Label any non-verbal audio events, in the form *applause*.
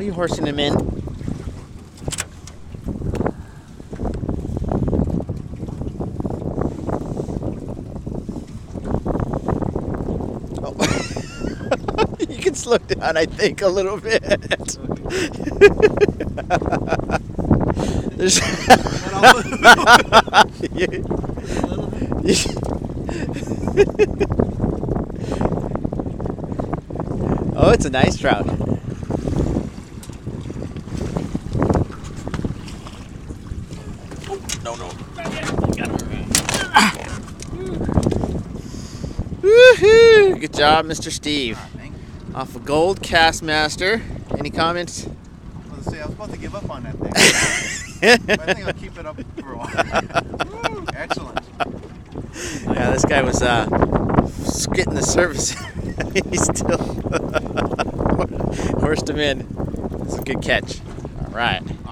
are you horsing him in? Oh. *laughs* you can slow down, I think, a little bit. *laughs* Oh, it's a nice trout. No, no. Woohoo! Good job, Mr. Steve. Off a gold Kastmaster. Any comments? Let's see, I was about to give up on that thing. *laughs* but I think I'll keep it up for a while. *laughs* Excellent. Yeah, this guy was uh, getting the service. *laughs* He's still horsed him in. It's a good catch. All right. All